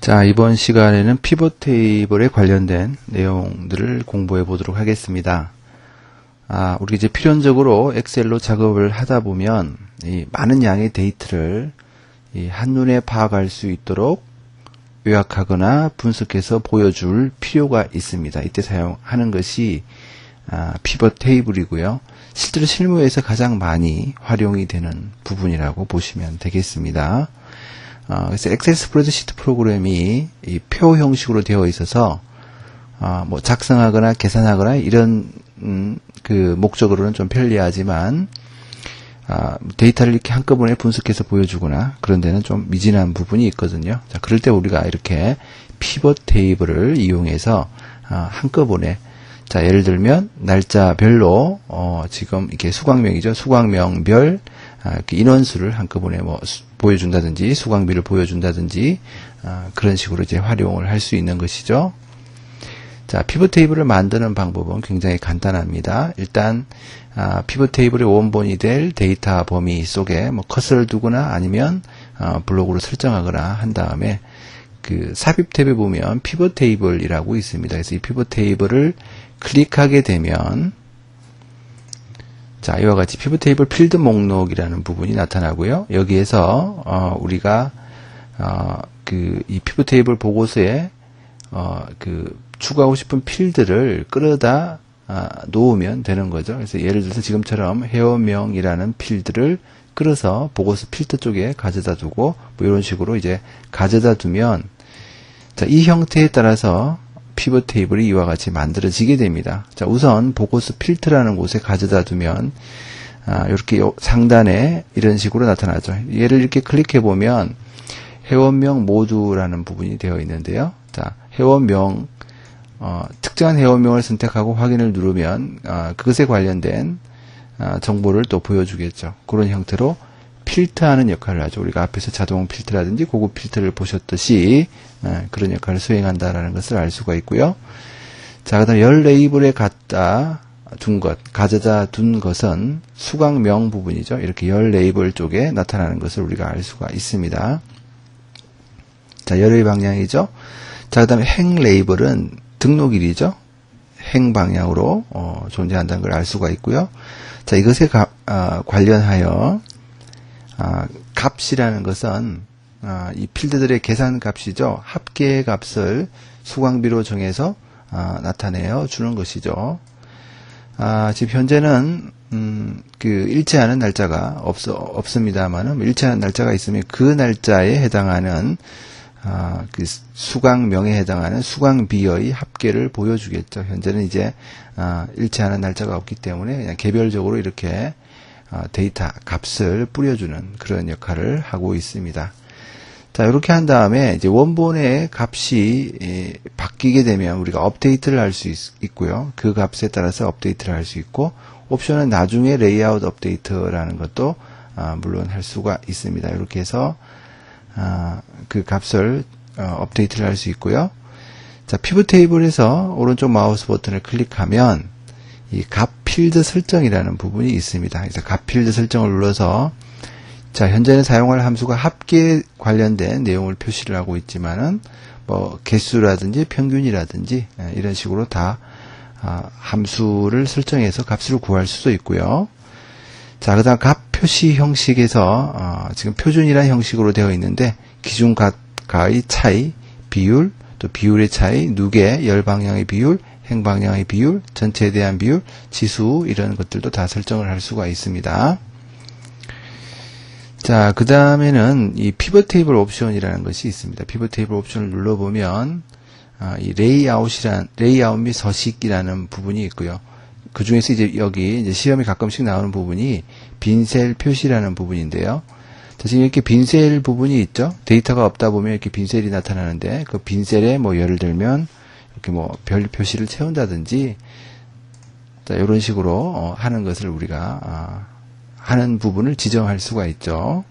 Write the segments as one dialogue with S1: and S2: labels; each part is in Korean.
S1: 자, 이번 시간에는 피벗 테이블에 관련된 내용들을 공부해 보도록 하겠습니다. 아, 우리 이제 필연적으로 엑셀로 작업을 하다 보면 이 많은 양의 데이터를 이 한눈에 파악할 수 있도록 요약하거나 분석해서 보여줄 필요가 있습니다. 이때 사용하는 것이 아, 피벗 테이블이고요. 실제로 실무에서 가장 많이 활용이 되는 부분이라고 보시면 되겠습니다. 어, 그래서 엑셀 스프레드시트 프로그램이 이 표 형식으로 되어 있어서 어, 뭐 작성하거나 계산하거나 이런 음, 그 목적으로는 좀 편리하지만 아, 데이터를 이렇게 한꺼번에 분석해서 보여주거나 그런 데는 좀 미진한 부분이 있거든요. 자, 그럴 때 우리가 이렇게 피벗 테이블을 이용해서 아, 한꺼번에 자, 예를 들면 날짜별로 어, 지금 이게 수강명이죠. 수강명별 아, 이렇게 인원수를 한꺼번에 뭐 수, 보여준다든지 수강비를 보여준다든지 아, 그런 식으로 이제 활용을 할 수 있는 것이죠. 자, 피벗 테이블을 만드는 방법은 굉장히 간단합니다. 일단 아, 피벗 테이블의 원본이 될 데이터 범위 속에 뭐 커서를 두거나 아니면 어, 블록으로 설정하거나 한 다음에 그 삽입 탭에 보면 피벗 테이블이라고 있습니다. 그래서 이 피벗 테이블을 클릭하게 되면 자, 이와 같이 피벗 테이블 필드 목록이라는 부분이 나타나고요. 여기에서 어, 우리가 어, 그이 피벗 테이블 보고서에 어, 그 추가하고 싶은 필드를 끌어다 아, 놓으면 되는 거죠. 그래서 예를 들어서 지금처럼 회원명이라는 필드를 끌어서 보고서 필드 쪽에 가져다 두고 뭐 이런 식으로 이제 가져다 두면 자, 이 형태에 따라서 피벗 테이블이 이와 같이 만들어지게 됩니다. 자, 우선 보고서 필터라는 곳에 가져다 두면 아, 이렇게 상단에 이런 식으로 나타나죠. 얘를 이렇게 클릭해 보면 회원명 모두라는 부분이 되어 있는데요. 자, 회원명 어, 특정한 회원명을 선택하고 확인을 누르면 어, 그것에 관련된 어, 정보를 또 보여주겠죠. 그런 형태로 필터하는 역할을 하죠. 우리가 앞에서 자동 필터라든지 고급 필터를 보셨듯이 어, 그런 역할을 수행한다라는 것을 알 수가 있고요. 자, 그 다음 열 레이블에 갖다 둔 것, 가져다 둔 것은 수강명 부분이죠. 이렇게 열 레이블 쪽에 나타나는 것을 우리가 알 수가 있습니다. 자, 열의 방향이죠. 자, 그 다음에 행 레이블은 등록일이죠. 행 방향으로 어, 존재한다는 걸 알 수가 있고요. 자, 이것에 가, 어, 관련하여 아, 값이라는 것은 아, 이 필드들의 계산 값이죠. 합계 값을 수강비로 정해서 아, 나타내어 주는 것이죠. 아, 지금 현재는 음, 그 일치하는 날짜가 없, 없습니다만은 일치하는 날짜가 있으면 그 날짜에 해당하는 아, 그 수강명에 해당하는 수강비의 합계를 보여주겠죠. 현재는 이제 아, 일치하는 날짜가 없기 때문에 그냥 개별적으로 이렇게 아, 데이터 값을 뿌려주는 그런 역할을 하고 있습니다. 자, 이렇게 한 다음에 이제 원본의 값이 바뀌게 되면 우리가 업데이트를 할 수 있고요. 그 값에 따라서 업데이트를 할 수 있고 옵션은 나중에 레이아웃 업데이트라는 것도 아, 물론 할 수가 있습니다. 이렇게 해서 아, 그 값을 어, 업데이트를 할 수 있고요. 자, 피벗 테이블에서 오른쪽 마우스 버튼을 클릭하면 이 값 필드 설정이라는 부분이 있습니다. 그래서 값 필드 설정을 눌러서 자, 현재는 사용할 함수가 합계 관련된 내용을 표시를 하고 있지만은 뭐 개수라든지 평균이라든지 예, 이런 식으로 다 아, 함수를 설정해서 값을 구할 수도 있고요. 자, 그 다음 값 표시 형식에서 어, 지금 표준이라는 형식으로 되어 있는데 기준 값과의 차이, 비율, 또 비율의 차이, 누계, 열 방향의 비율, 행 방향의 비율, 전체에 대한 비율, 지수 이런 것들도 다 설정을 할 수가 있습니다. 자, 그 다음에는 이 피벗 테이블 옵션이라는 것이 있습니다. 피벗 테이블 옵션을 눌러보면 아, 이 레이아웃이란 레이아웃 및 서식이라는 부분이 있고요. 그 중에서 이제 여기 이제 시험에 가끔씩 나오는 부분이 빈 셀 표시라는 부분인데요. 자, 지금 이렇게 빈 셀 부분이 있죠. 데이터가 없다 보면 이렇게 빈 셀이 나타나는데 그 빈 셀에 뭐 예를 들면 이렇게 뭐 별 표시를 채운다든지 자, 이런 식으로 어, 하는 것을 우리가 아, 하는 부분을 지정할 수가 있죠.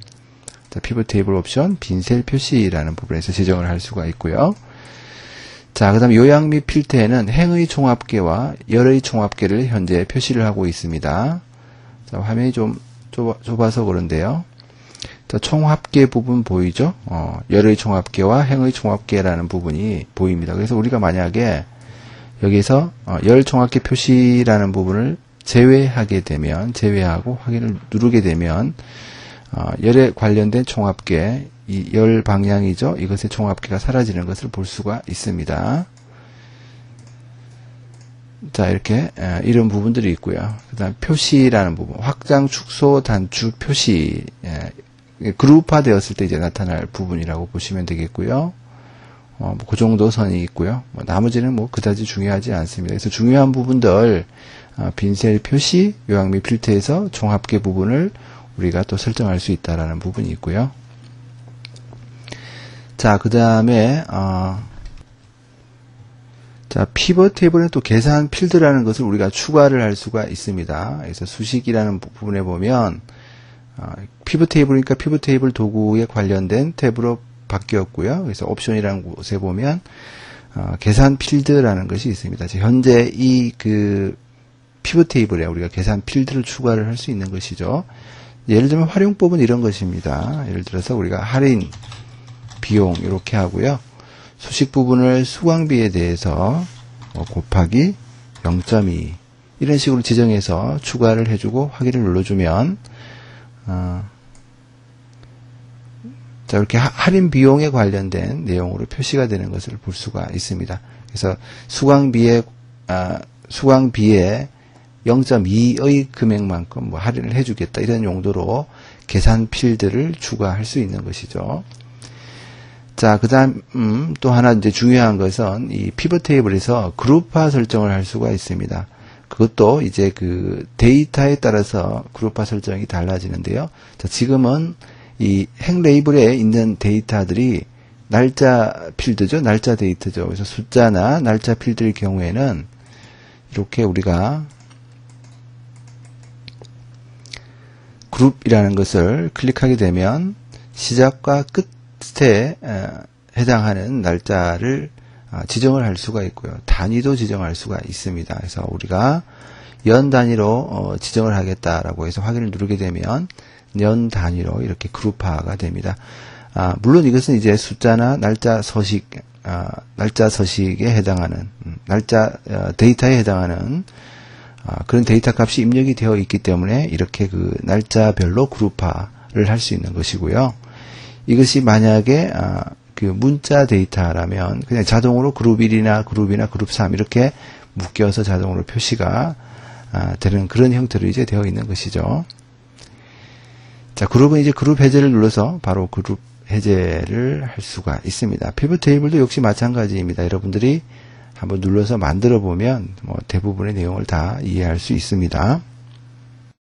S1: 자, 피벗 테이블 옵션 빈셀 표시라는 부분에서 지정을 할 수가 있고요. 자, 그 다음 요약 및 필터에는 행의 총합계와 열의 총합계를 현재 표시를 하고 있습니다. 자, 화면이 좀 좁아, 좁아서 그런데요. 자, 총합계 부분 보이죠? 어, 열의 총합계와 행의 총합계라는 부분이 보입니다. 그래서 우리가 만약에 여기서 어, 열 총합계 표시라는 부분을 제외하게 되면 제외하고 확인을 누르게 되면 어, 열에 관련된 총합계 이 열 방향이죠. 이것의 총합계가 사라지는 것을 볼 수가 있습니다. 자 이렇게 에, 이런 부분들이 있고요. 그다음 표시라는 부분, 확장, 축소, 단축, 표시 에, 그룹화 되었을 때 이제 나타날 부분이라고 보시면 되겠고요. 어, 뭐 그 정도 선이 있고요. 뭐 나머지는 뭐 그다지 중요하지 않습니다. 그래서 중요한 부분들 어, 빈셀 표시, 요약 및 필터에서 종합계 부분을 우리가 또 설정할 수 있다라는 부분이 있고요. 자, 그 다음에 어, 자, 피벗 테이블에 또 계산 필드라는 것을 우리가 추가를 할 수가 있습니다. 그래서 수식이라는 부분에 보면 어, 피벗 테이블이니까 피벗 테이블 도구에 관련된 탭으로 바뀌었고요. 그래서 옵션이라는 곳에 보면 어, 계산 필드라는 것이 있습니다. 현재 이 그 피벗 테이블에 우리가 계산 필드를 추가를 할 수 있는 것이죠. 예를 들면 활용법은 이런 것입니다. 예를 들어서 우리가 할인 비용 이렇게 하고요. 수식 부분을 수강비에 대해서 뭐 곱하기 0.2 이런 식으로 지정해서 추가를 해주고 확인을 눌러주면 어, 자 이렇게 할인 비용에 관련된 내용으로 표시가 되는 것을 볼 수가 있습니다. 그래서 수강비에 아, 수강비에 0.2의 금액만큼 뭐 할인을 해주겠다 이런 용도로 계산 필드를 추가할 수 있는 것이죠. 자, 그 다음, 음, 또 하나 이제 중요한 것은 이 피벗 테이블에서 그룹화 설정을 할 수가 있습니다. 그것도 이제 그 데이터에 따라서 그룹화 설정이 달라지는데요. 자, 지금은 이 행 레이블에 있는 데이터들이 날짜 필드죠. 날짜 데이터죠. 그래서 숫자나 날짜 필드의 경우에는 이렇게 우리가 그룹이라는 것을 클릭하게 되면 시작과 끝 텍스트에 해당하는 날짜를 아, 지정을 할 수가 있고요. 단위도 지정할 수가 있습니다. 그래서 우리가 연 단위로 어, 지정을 하겠다라고 해서 확인을 누르게 되면 연 단위로 이렇게 그룹화가 됩니다. 아, 물론 이것은 이제 숫자나 날짜 서식, 아, 날짜 서식에 해당하는 음, 날짜 어, 데이터에 해당하는 그런 데이터 값이 입력이 되어 있기 때문에 이렇게 그 날짜별로 그룹화를 할 수 있는 것이고요. 이것이 만약에 아, 그 문자 데이터라면 그냥 자동으로 그룹 1이나 그룹이나 그룹 3 이렇게 묶여서 자동으로 표시가 아, 되는 그런 형태로 이제 되어 있는 것이죠. 자, 그룹은 이제 그룹 해제를 눌러서 바로 그룹 해제를 할 수가 있습니다. 피벗 테이블도 역시 마찬가지입니다. 여러분들이 한번 눌러서 만들어 보면 뭐 대부분의 내용을 다 이해할 수 있습니다.